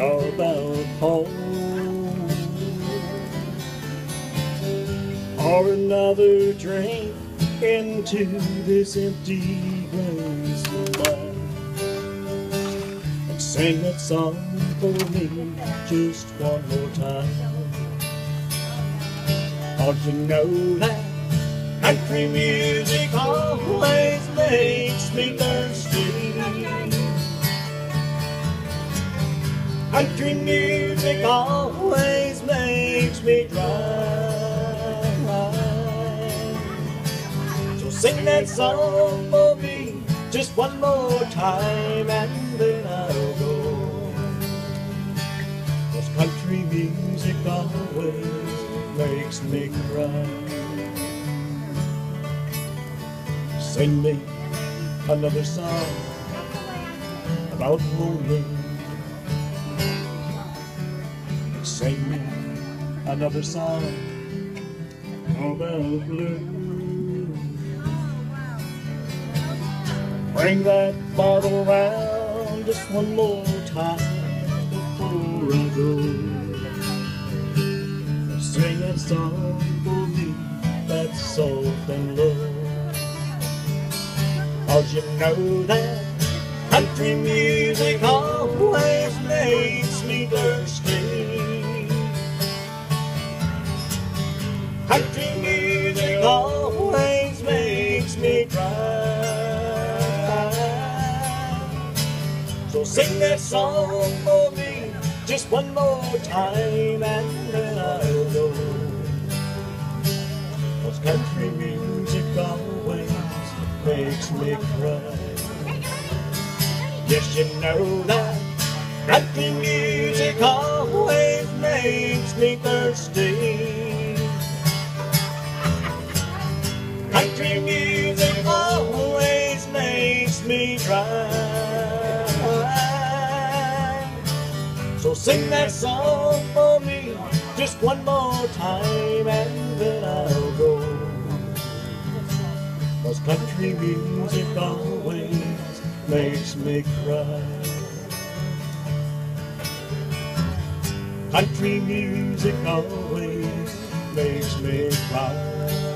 about home or another drink into this empty glass of wine and sing that song for me just one more time. Don't you know that country music always makes me thirsty? Country music always makes me dry. So sing that song for me just one more time and then I'll go. Cause country music always makes me cry. Sing me another song about lonely. Sing me another song about blue. Bring that bottle round just one more time before I go. Sing that song for me that's soft and low. Cause you know that country music always Country music always makes me cry. So sing that song for me just one more time and then I'll go. Cause country music always makes me cry. Yes, you know that country music always makes me thirsty. So sing that song for me just one more time and then I'll go. Cause country music always makes me cry. Country music always makes me cry.